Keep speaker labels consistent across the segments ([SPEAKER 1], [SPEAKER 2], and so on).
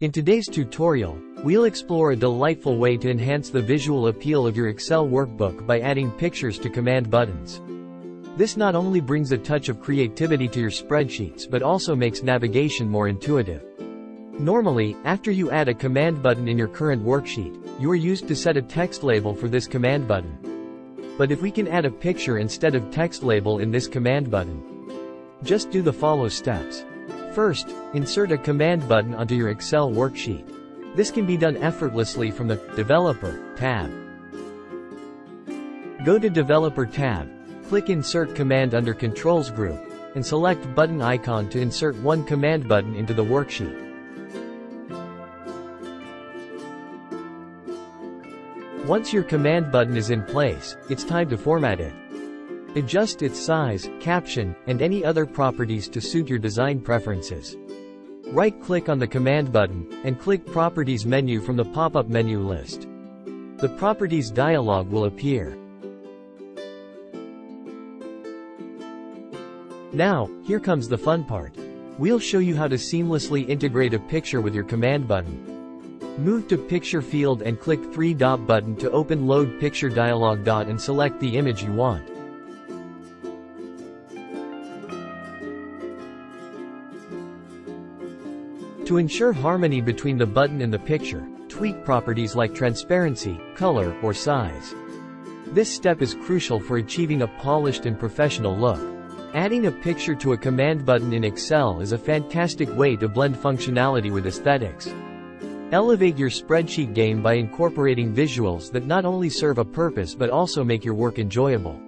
[SPEAKER 1] In today's tutorial, we'll explore a delightful way to enhance the visual appeal of your Excel workbook by adding pictures to command buttons. This not only brings a touch of creativity to your spreadsheets but also makes navigation more intuitive. Normally, after you add a command button in your current worksheet, you are used to set a text label for this command button. But if we can add a picture instead of text label in this command button, just do the follow steps. First, insert a command button onto your Excel worksheet. This can be done effortlessly from the Developer tab. Go to Developer tab, click Insert Command under Controls group, and select Button icon to insert one command button into the worksheet. Once your command button is in place, it's time to format it. Adjust its size, caption, and any other properties to suit your design preferences. Right-click on the command button, and click Properties menu from the pop-up menu list. The Properties dialog will appear. Now, here comes the fun part. We'll show you how to seamlessly integrate a picture with your command button. Move to Picture field and click 3-dot button to open Load Picture dialog. Dot and select the image you want. To ensure harmony between the button and the picture, tweak properties like transparency, color, or size. This step is crucial for achieving a polished and professional look. Adding a picture to a command button in Excel is a fantastic way to blend functionality with aesthetics. Elevate your spreadsheet game by incorporating visuals that not only serve a purpose but also make your work enjoyable.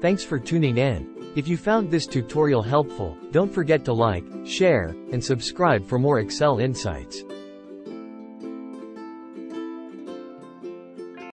[SPEAKER 1] Thanks for tuning in. If you found this tutorial helpful, don't forget to like, share, and subscribe for more Excel insights.